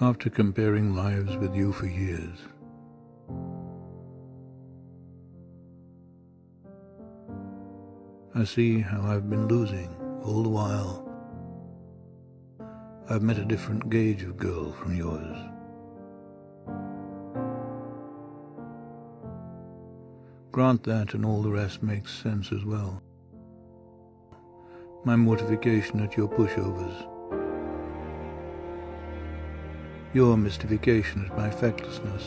after comparing lives with you for years. I see how I've been losing all the while. I've met a different gauge of girl from yours. Grant that and all the rest makes sense as well. My mortification at your pushovers. Your mystification at my fecklessness.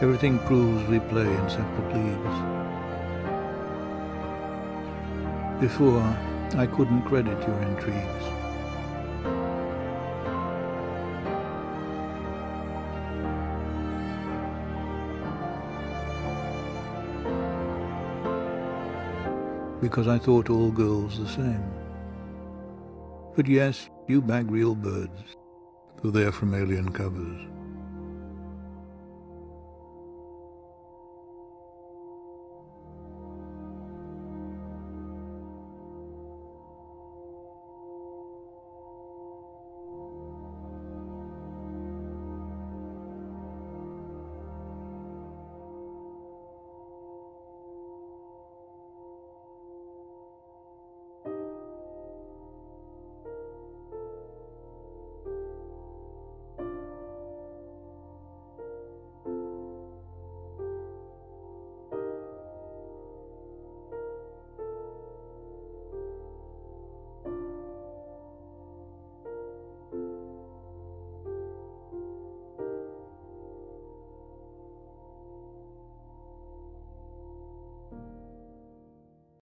Everything proves we play in separate leagues. Before, I couldn't credit your intrigues. Because I thought all girls the same. But yes, you bag real birds, though they're from alien covers.